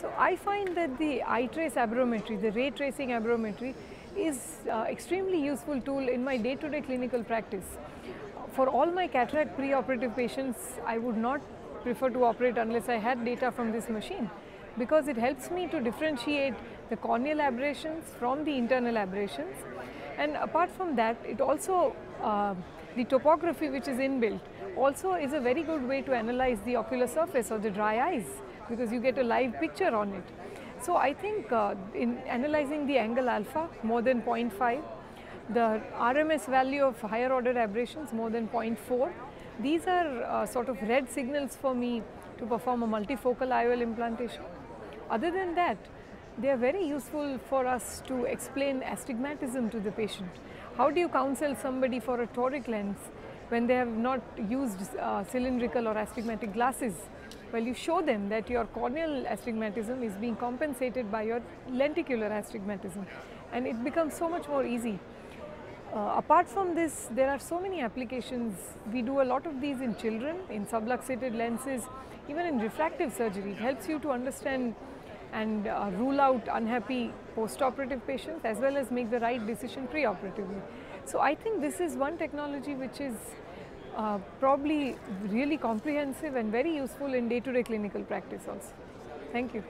So I find that the iTrace aberrometry, the ray tracing aberrometry is uh, extremely useful tool in my day-to-day clinical practice. For all my cataract pre-operative patients, I would not prefer to operate unless I had data from this machine because it helps me to differentiate the corneal aberrations from the internal aberrations. And apart from that, it also, uh, the topography which is inbuilt also is a very good way to analyze the ocular surface or the dry eyes because you get a live picture on it. So I think uh, in analyzing the angle alpha more than 0.5, the RMS value of higher order aberrations more than 0.4, these are uh, sort of red signals for me to perform a multifocal IOL implantation. Other than that, they are very useful for us to explain astigmatism to the patient. How do you counsel somebody for a toric lens when they have not used uh, cylindrical or astigmatic glasses? Well, you show them that your corneal astigmatism is being compensated by your lenticular astigmatism and it becomes so much more easy. Uh, apart from this, there are so many applications. We do a lot of these in children, in subluxated lenses, even in refractive surgery. It helps you to understand and uh, rule out unhappy post-operative patients as well as make the right decision pre-operatively. So I think this is one technology which is uh, probably really comprehensive and very useful in day-to-day -day clinical practice also. Thank you.